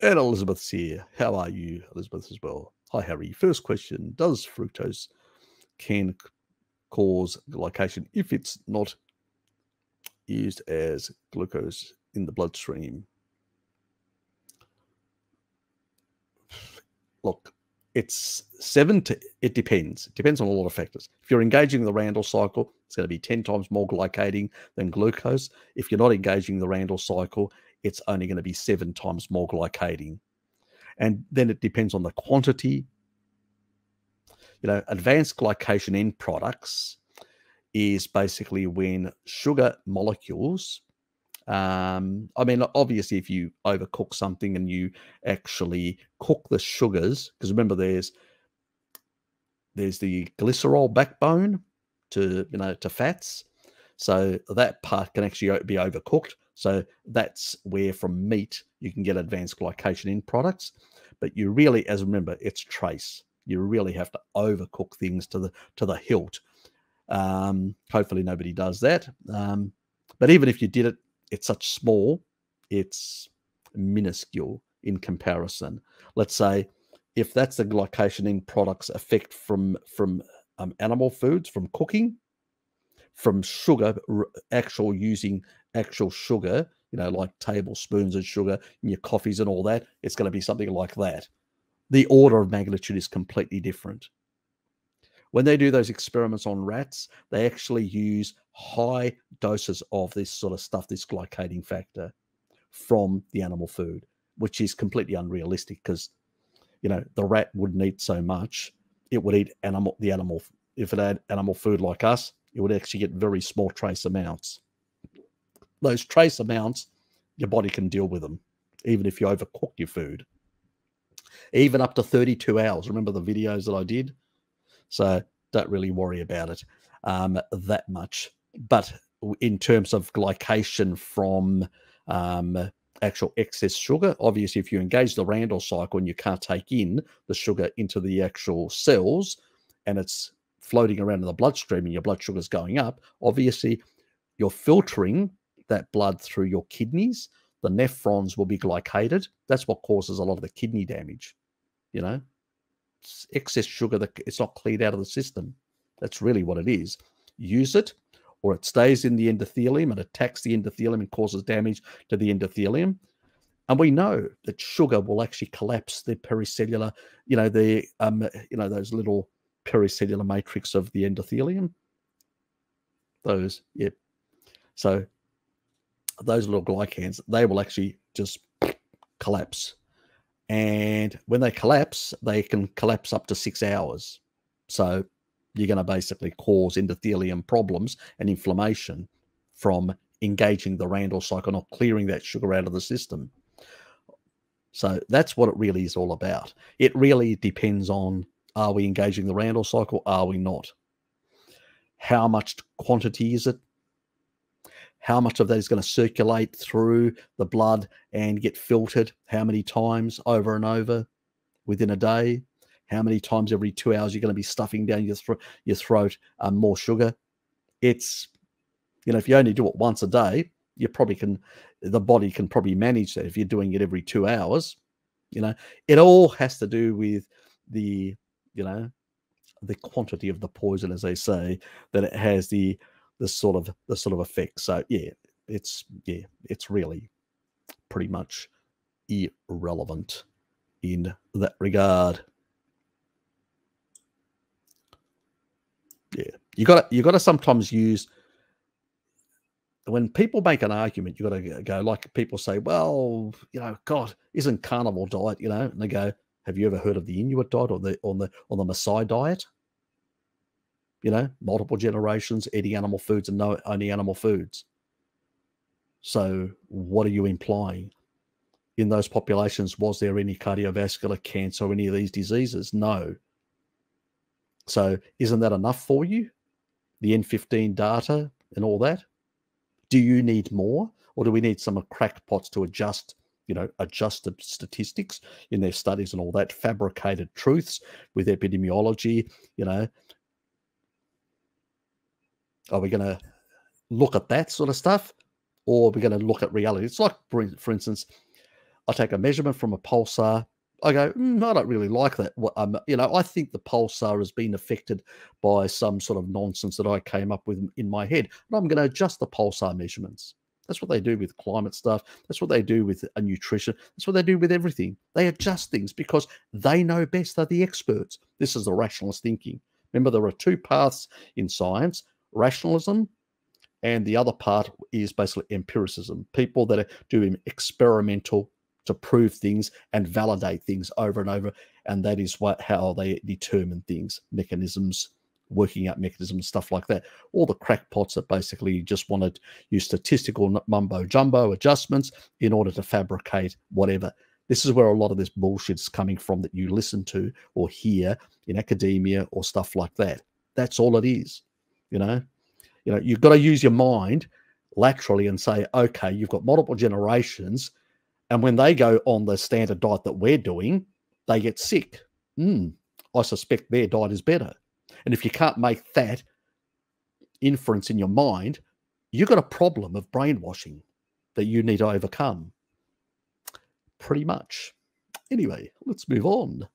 And Elizabeth's here. How are you, Elizabeth, as well? Hi, Harry. First question Does fructose can cause glycation if it's not used as glucose in the bloodstream? Look, it's seven to it depends. It depends on a lot of factors. If you're engaging the Randle cycle, it's going to be 10 times more glycating than glucose. If you're not engaging the Randle cycle, it's only going to be seven times more glycating. And then it depends on the quantity. You know, advanced glycation end products is basically when sugar molecules um, I mean, obviously, if you overcook something and you actually cook the sugars, because remember, there's there's the glycerol backbone to you know to fats, so that part can actually be overcooked. So that's where from meat you can get advanced glycation end products, but you really, as remember, it's trace. You really have to overcook things to the to the hilt. Um, hopefully, nobody does that. Um, but even if you did it, it's such small, it's minuscule in comparison. Let's say if that's the glycation end products effect from from um, animal foods, from cooking, from sugar, actual using actual sugar, you know, like tablespoons of sugar in your coffees and all that, it's going to be something like that. The order of magnitude is completely different. When they do those experiments on rats, they actually use high doses of this sort of stuff, this glycating factor from the animal food, which is completely unrealistic because, you know, the rat wouldn't eat so much. It would eat animal, the animal, if it had animal food like us, it would actually get very small trace amounts. Those trace amounts, your body can deal with them, even if you overcook your food. Even up to 32 hours. Remember the videos that I did? So don't really worry about it um, that much. But in terms of glycation from um, actual excess sugar, obviously, if you engage the Randle cycle and you can't take in the sugar into the actual cells and it's floating around in the bloodstream and your blood sugar is going up, obviously, you're filtering that blood through your kidneys. The nephrons will be glycated. That's what causes a lot of the kidney damage, you know? excess sugar that it's not cleared out of the system. That's really what it is. Use it, or it stays in the endothelium and attacks the endothelium and causes damage to the endothelium. And we know that sugar will actually collapse the pericellular, you know, the um, you know, those little pericellular matrix of the endothelium. Those, yeah. So those little glycans, they will actually just collapse and when they collapse, they can collapse up to six hours. So you're going to basically cause endothelium problems and inflammation from engaging the Randle cycle, not clearing that sugar out of the system. So that's what it really is all about. It really depends on are we engaging the Randle cycle? Are we not? How much quantity is it? How much of that is going to circulate through the blood and get filtered, how many times over and over within a day, how many times every two hours you're going to be stuffing down your, thro- your throat um, more sugar. It's, you know, if you only do it once a day, you probably can, the body can probably manage that. If you're doing it every two hours, you know, it all has to do with the, you know, the quantity of the poison, as they say, that it has the the sort of the sort of effect. So yeah, it's yeah, it's really pretty much irrelevant in that regard. Yeah, you got to you got to sometimes use when people make an argument. You got to go like people say, well, you know, God, isn't carnivore diet, you know? And they go, have you ever heard of the Inuit diet or the on the on the Maasai diet? You know, multiple generations eating animal foods and no only animal foods. So, what are you implying? In those populations, was there any cardiovascular cancer or any of these diseases? No. So, isn't that enough for you? The N15 data and all that? Do you need more? Or do we need some crackpots to adjust, you know, adjusted statistics in their studies and all that, fabricated truths with epidemiology, you know, are we going to look at that sort of stuff? Or are we going to look at reality? It's like, for instance, I take a measurement from a pulsar. I go, mm, I don't really like that. You know, I think the pulsar has been affected by some sort of nonsense that I came up with in my head. And I'm going to adjust the pulsar measurements. That's what they do with climate stuff. That's what they do with a nutrition. That's what they do with everything. They adjust things because they know best. They're the experts. This is the rationalist thinking. Remember, there are two paths in science rationalism, and the other part is basically empiricism. People that are doing experimental to prove things and validate things over and over. And that is what how they determine things, mechanisms, working out mechanisms, stuff like that. All the crackpots that basically just want to use statistical mumbo jumbo adjustments in order to fabricate whatever. This is where a lot of this bullshit is coming from that you listen to or hear in academia or stuff like that. That's all it is. You know, you know, you've got to use your mind laterally and say, okay, you've got multiple generations, and when they go on the standard diet that we're doing, they get sick. Mm, I suspect their diet is better. And if you can't make that inference in your mind, you've got a problem of brainwashing that you need to overcome. Pretty much. Anyway, let's move on.